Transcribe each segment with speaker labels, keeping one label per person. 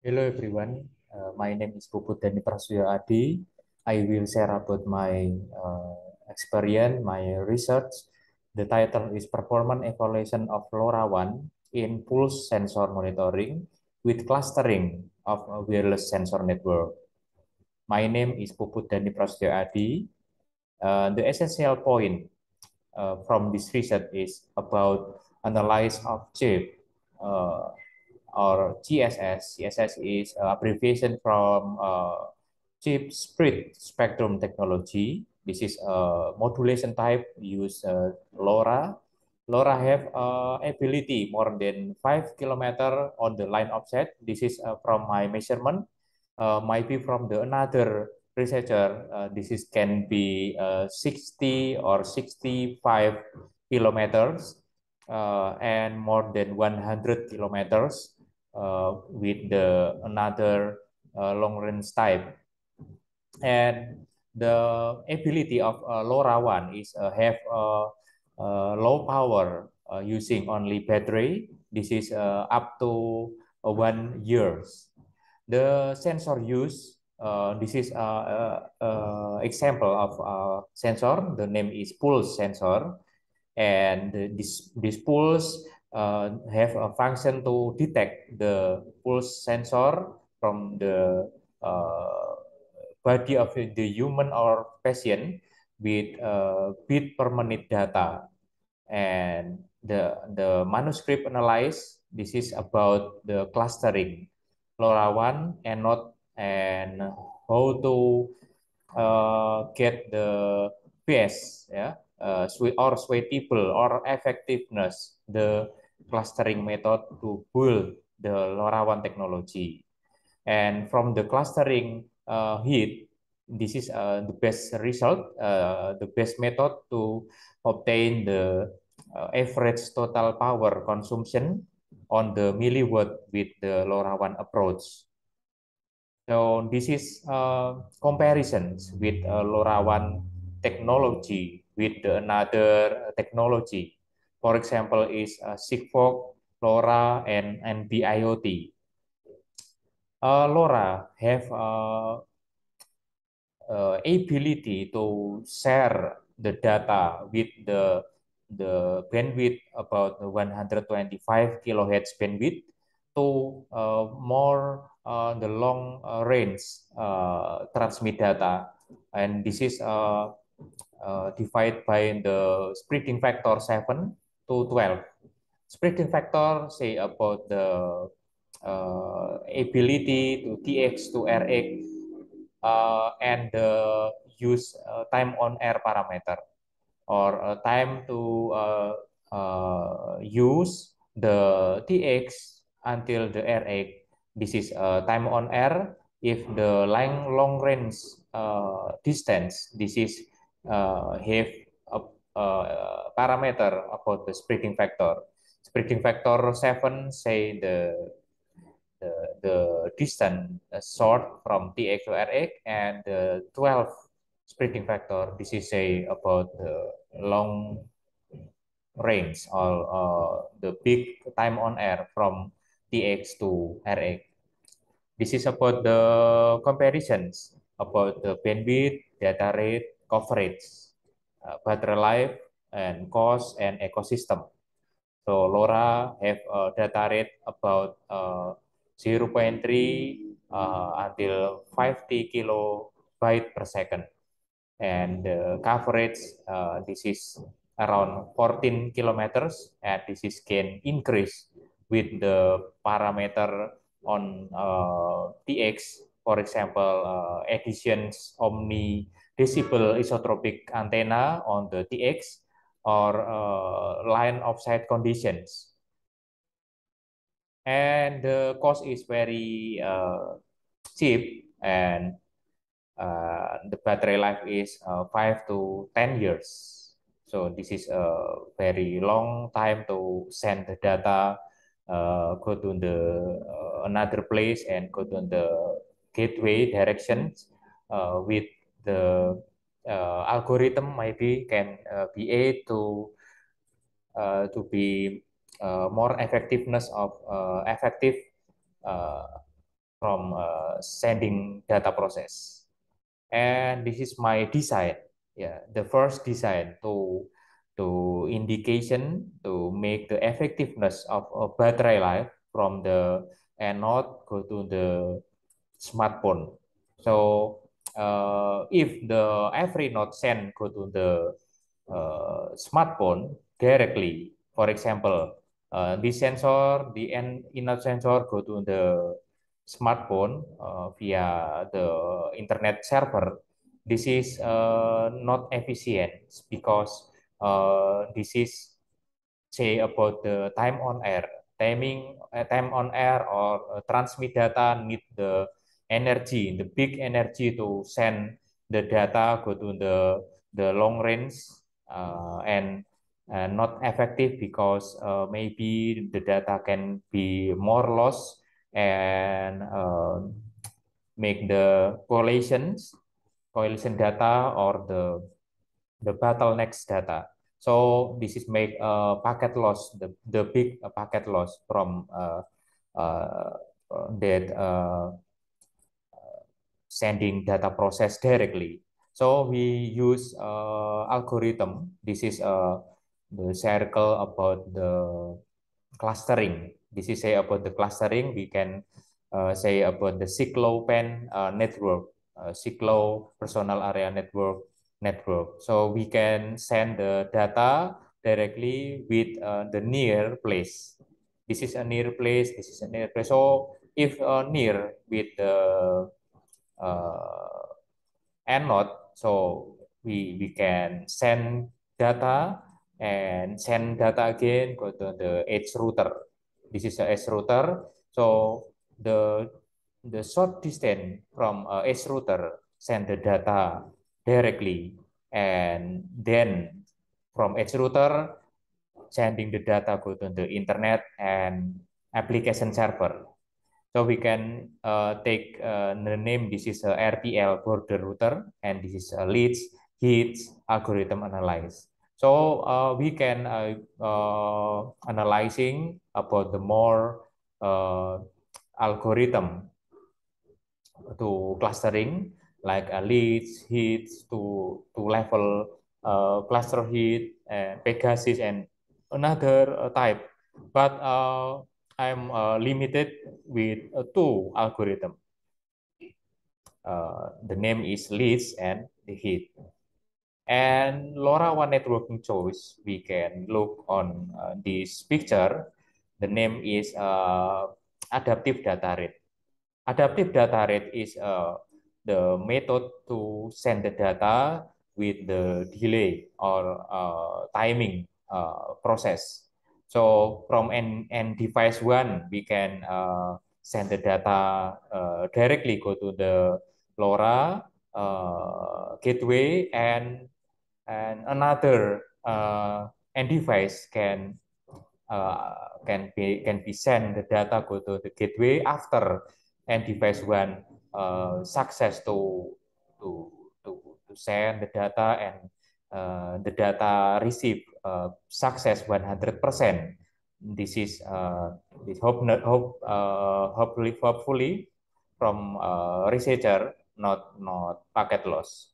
Speaker 1: Hello everyone, uh, my name is Puput Dani Prasuyo Adi. I will share about my uh, experience, my research. The title is Performance Evaluation of LoRaWAN in Pulse Sensor Monitoring with Clustering of a Wireless Sensor Network. My name is Puput Dani Prasuyo Adi. Uh, the essential point uh, from this research is about analysis of chip uh, or GSS. GSS is abbreviation from uh, chip split spectrum technology. This is a modulation type use uh, LoRa. LoRa have uh, ability more than five kilometer on the line offset. This is uh, from my measurement. Uh, might be from the another researcher. Uh, this is can be uh, 60 or 65 kilometers uh, and more than 100 kilometers uh, with the another uh, long range type. And the ability of uh, LoRaWAN is uh, have uh, uh, low power uh, using only battery. This is uh, up to uh, one years. The sensor use, uh, this is an example of a sensor. The name is pulse sensor. And this, this pulse uh, have a function to detect the pulse sensor from the uh, body of the human or patient with uh, beat per minute data. And the, the manuscript analyze, this is about the clustering, LoRaWAN, and not and how to uh, get the best, yeah, uh, or suitable or effectiveness, the clustering method to build the LoRaWAN technology. And from the clustering uh, heat, this is uh, the best result, uh, the best method to obtain the uh, average total power consumption on the milliwatt with the LoRaWAN approach. So this is uh, comparisons with uh, LoRaWAN technology with another technology for example, is uh, Sigfox, LoRa, and NB-IoT. Uh, LoRa have uh, uh, ability to share the data with the the bandwidth about 125 kilohertz bandwidth to uh, more uh, the long uh, range uh, transmit data and this is uh, uh, divided by the splitting factor 7 to 12. Splitting factor say about the uh, ability to TX to RX uh, and the use uh, time on air parameter or uh, time to uh, uh, use the TX until the RX. This is time on air. If the long long range distance, this is have uh, parameter about the splitting factor. Splitting factor 7 say the the, the distance short from TX to RX and the 12 splitting factor this is say about the long range or uh, the big time on air from TX to RX. This is about the comparisons about the bandwidth, data rate, coverage, uh, battery life, and cost and ecosystem. So LoRa have a data rate about uh, 0.3 uh, until 50 kilobyte per second. And the coverage, uh, this is around 14 kilometers, and this is can increase with the parameter on uh, TX, for example, uh, Omni decibel isotropic antenna on the TX or uh, line of sight conditions. And the cost is very uh, cheap and uh, the battery life is uh, 5 to 10 years. So this is a very long time to send the data, uh, go to the uh, another place and go to the gateway directions with the uh, algorithm maybe can uh, be able to uh, to be more effectiveness of effective from uh, sending data process. And this is my design. Yeah, the first design to to indication to make the effectiveness of a battery life from the anode go to the smartphone. So uh, if the every node send go to the uh, smartphone directly, for example, uh, the sensor, the inner sensor go to the smartphone uh, via the internet server, this is uh, not efficient because uh, this is say about the time on air. Timing, uh, time on air or uh, transmit data need the energy, the big energy to send the data go to the the long range uh, and uh, not effective because uh, maybe the data can be more lost and uh, make the correlations, correlation data or the the bottlenecks data. So this is make a packet loss, the, the big packet loss from uh, uh, that uh, sending data process directly. So we use uh, algorithm. This is uh, the circle about the clustering. This is say about the clustering. We can uh, say about the cyclopen uh, network, uh, cyclo personal area network network. So we can send the data directly with uh, the near place. This is a near place. This is a near place. So if uh, near with the uh, anode, so we we can send data and send data again go to the edge router. This is a edge router. So the the short distance from uh, edge router send the data directly and then from edge router sending the data go to the internet and application server. So we can uh, take uh, the name, this is a RTL border router, and this is a leads, hits, algorithm analyze. So uh, we can uh, uh, analyzing about the more uh, algorithm to clustering like a leads, hits to to level uh, cluster hit and Pegasus and another uh, type. But uh, I'm uh, limited with uh, two algorithm. Uh, the name is leads and the heat. And LoRaWAN networking choice, we can look on uh, this picture. The name is uh, adaptive data rate. Adaptive data rate is uh, the method to send the data with the delay or uh, timing uh, process. So from n, n device one, we can uh, send the data uh, directly go to the LoRa uh, gateway and and another uh, n device can uh, can be can be send the data go to the gateway after n device one uh, success to to to to send the data and uh, the data receive uh, success 100%. This is uh, this hope hope uh, hopefully hopefully from uh, researcher not not packet loss.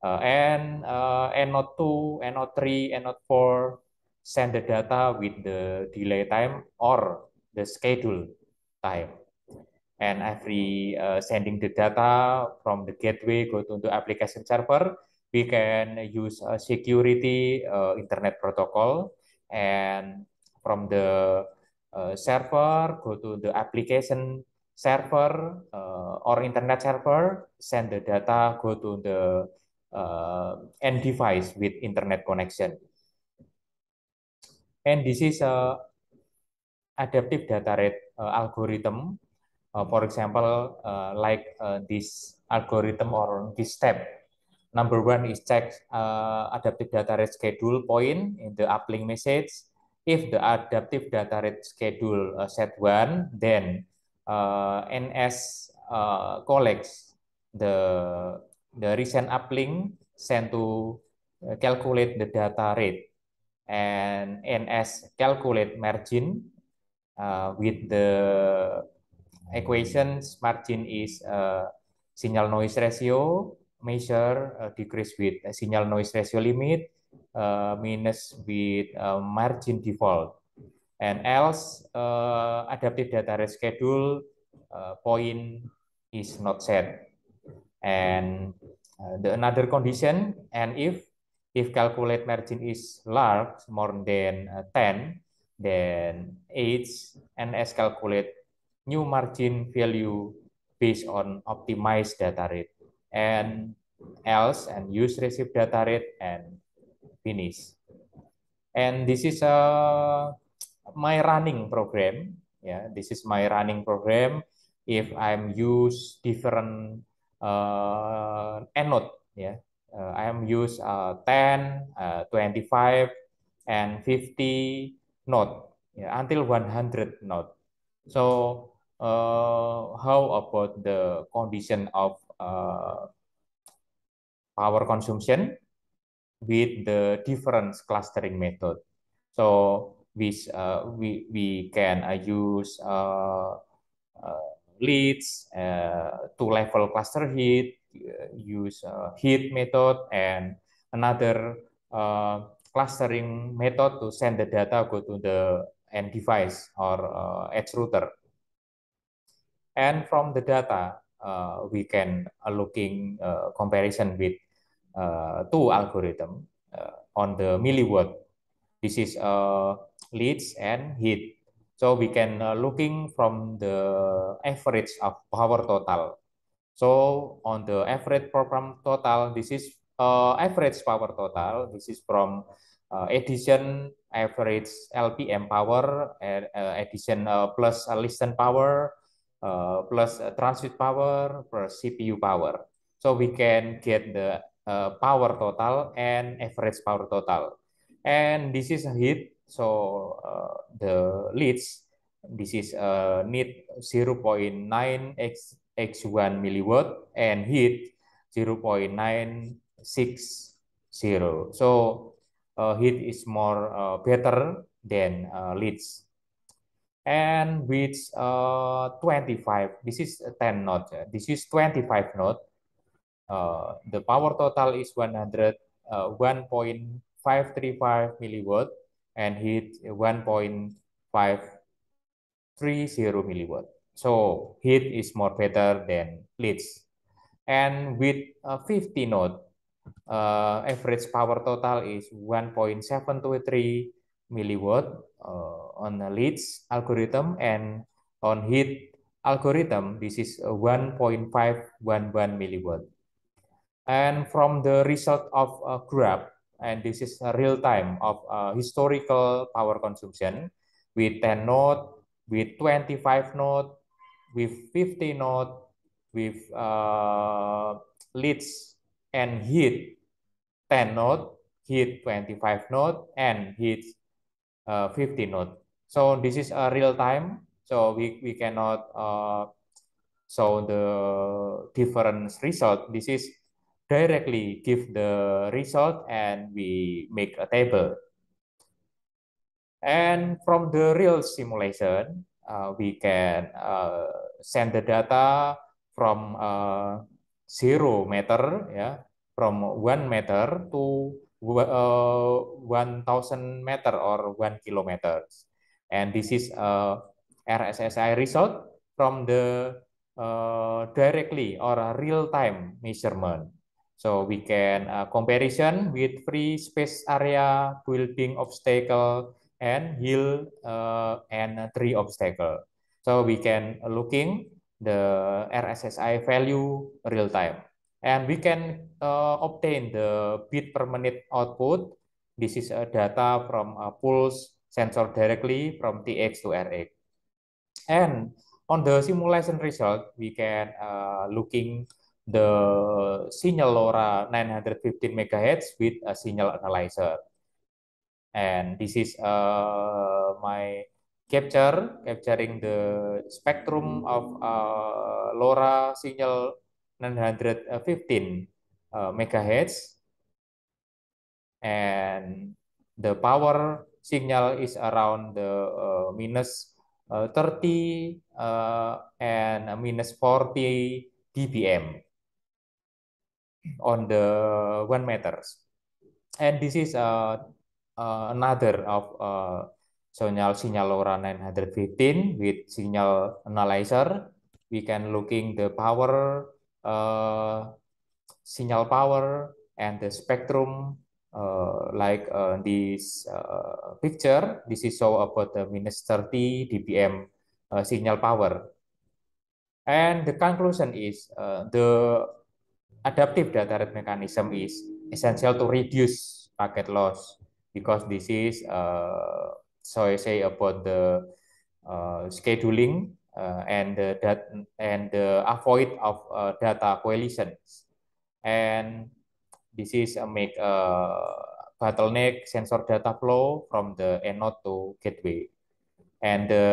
Speaker 1: Uh, and uh, node 2, node 3, node 4 send the data with the delay time or the schedule time and every uh, sending the data from the gateway go to the application server we can use a security uh, internet protocol and from the uh, server go to the application server uh, or internet server send the data go to the uh, end device with internet connection and this is a adaptive data rate uh, algorithm uh, for example, uh, like uh, this algorithm or this step. Number one is check uh, adaptive data rate schedule point in the uplink message. If the adaptive data rate schedule uh, set one, then uh, NS uh, collects the the recent uplink sent to uh, calculate the data rate and NS calculate margin uh, with the equations, margin is uh, signal noise ratio, measure uh, decrease with signal noise ratio limit, uh, minus with uh, margin default. And else, uh, adaptive data rate schedule uh, point is not set. And uh, the another condition, and if if calculate margin is large, more than uh, 10, then H and S calculate new margin value based on optimized data rate and else and use receive data rate and finish. And this is uh, my running program. Yeah, this is my running program. If I'm use different uh, node, yeah, uh, I am use uh, 10, uh, 25, and 50 node yeah, until 100 node. So uh, how about the condition of power consumption with the different clustering method? So we uh, we we can uh, use uh, leads, two level cluster heat, use heat method, and another clustering method to send the data go to the end device or edge router. And from the data, we can uh, looking uh, comparison with uh, two algorithm uh, on the milliwatt. This is uh, leads and heat. So we can uh, looking from the average of power total. So on the average program total, this is uh, average power total. This is from uh, addition average LPM power, uh, addition uh, plus listen power, uh, plus transmit power, plus CPU power. So we can get the uh, power total and average power total. And this is a heat. So uh, the leads, this is a need 0.9 x x1 milliwatt and heat 0.960. So uh, heat is more uh, better than uh, leads. And with uh, 25, this is 10 node. This is 25 node. Uh, the power total is 100, uh, 1.535 milliwatt and heat 1.530 milliwatt. So heat is more better than leads. And with uh, 50 node, average power total is 1.723 milliwatt on the leads algorithm and on heat algorithm this is 1.511 milliwatt. And from the result of a graph and this is a real time of uh, historical power consumption with 10 node with 25 node with 50 node with uh, leads and heat 10 node, heat 25 node, and heat uh, 50 node. So this is a real time. So we, we cannot uh, show the different result. This is directly give the result and we make a table. And from the real simulation, uh, we can uh, send the data from uh, zero meter yeah, from one meter to uh, 1000 meter or one kilometer. And this is a RSSI result from the uh, directly or a real time measurement. So we can uh, comparison with free space area building obstacle and hill uh, and tree obstacle. So we can looking the RSSI value real time. And we can uh, obtain the bit per minute output. This is a data from a pulse sensor directly from TX to RX. And on the simulation result, we can uh, looking the signal LoRa 915 megahertz with a signal analyzer. And this is uh, my capture capturing the spectrum of uh, LoRa signal 915 uh, megahertz and the power signal is around the uh, minus uh, 30 uh, and minus 40 dBm on the one meters. And this is uh, uh, another of uh, signal signal LoRa 915 with signal analyzer. We can looking the power, uh, signal power, and the spectrum uh, like uh, this uh, picture, this is show about the minus 30 dBm uh, signal power. And the conclusion is uh, the adaptive data rate mechanism is essential to reduce packet loss because this is uh, so I say about the uh, scheduling uh, and the that and the avoid of uh, data collisions and this is a make a bottleneck sensor data flow from the node to gateway. And the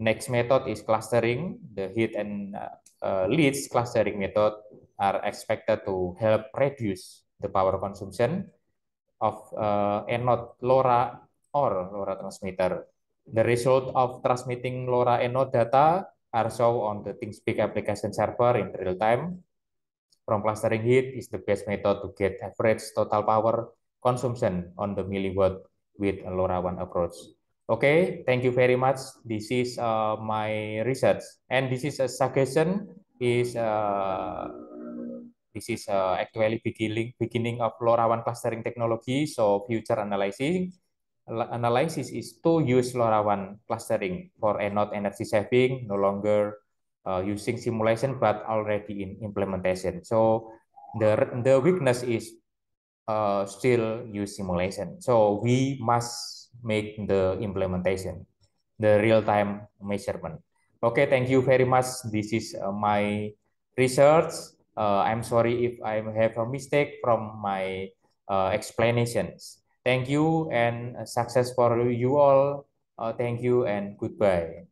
Speaker 1: next method is clustering. The heat and uh, leads clustering method are expected to help reduce the power consumption of uh, anode LoRa or LoRa transmitter. The result of transmitting LoRa anode data are shown on the ThingSpeak application server in real time. From clustering heat is the best method to get average total power consumption on the milliwatt with LoRaWAN approach. Okay, thank you very much. This is uh, my research, and this is a suggestion. Is uh, this is uh, actually beginning beginning of LoRaWAN clustering technology. So future analysis analysis is to use LoRaWAN clustering for anode energy saving, no longer uh, using simulation, but already in implementation. So the, the weakness is uh, still use simulation. So we must make the implementation, the real-time measurement. Okay, thank you very much. This is uh, my research. Uh, I'm sorry if I have a mistake from my uh, explanations. Thank you and success for you all. Uh, thank you and goodbye.